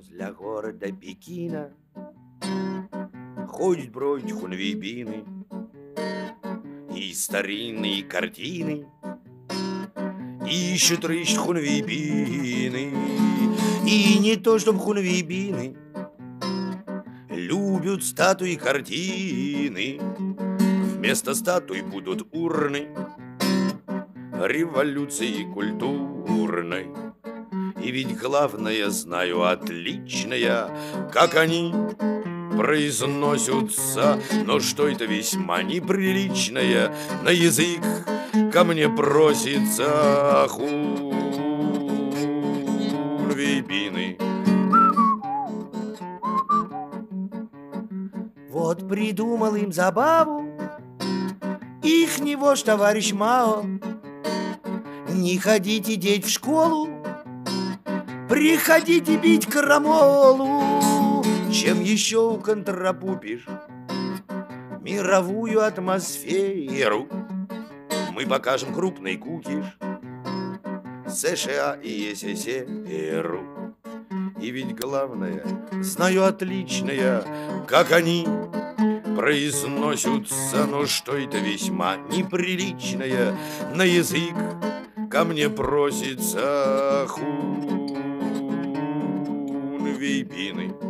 возле города Пекина. Ходят бродить хунвейбины И старинные картины. Ищут, рыщут хунвейбины. И не то, чтоб хунвейбины. Любят статуи картины. Вместо статуй будут урны. Революции культурной И ведь главное знаю отличное Как они произносятся. Но что это весьма неприличное На язык ко мне просится Хунвейбины Вот придумал им забаву Ихний вождь товарищ Мао. Не ходите деть в школу Приходите бить крамолу Чем еще контрапупишь Мировую атмосферу Мы покажем крупный кукиш. США и СССР И ведь главное, знаю отличное Как они произносятся, но что это весьма неприличное. На язык ко мне просится хунвейбины.